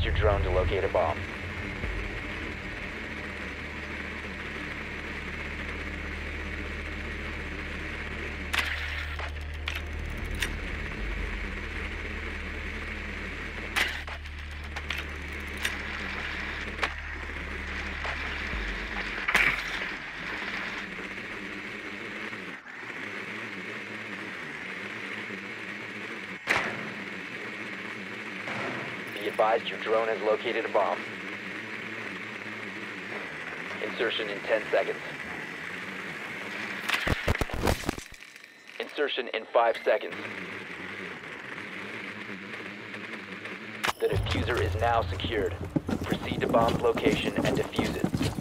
use your drone to locate a bomb. Advised your drone has located a bomb. Insertion in 10 seconds. Insertion in 5 seconds. The defuser is now secured. Proceed to bomb's location and defuse it.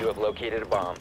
You have located a bomb.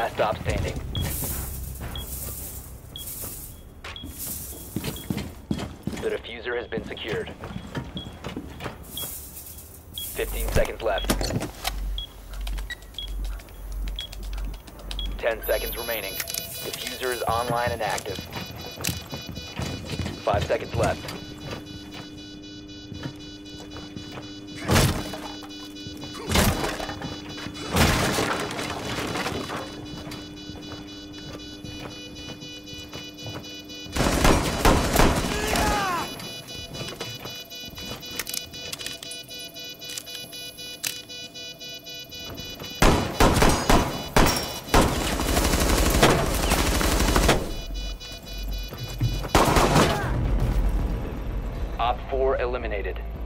Last stop standing. The defuser has been secured. 15 seconds left. 10 seconds remaining. Defuser is online and active. 5 seconds left. Eliminated.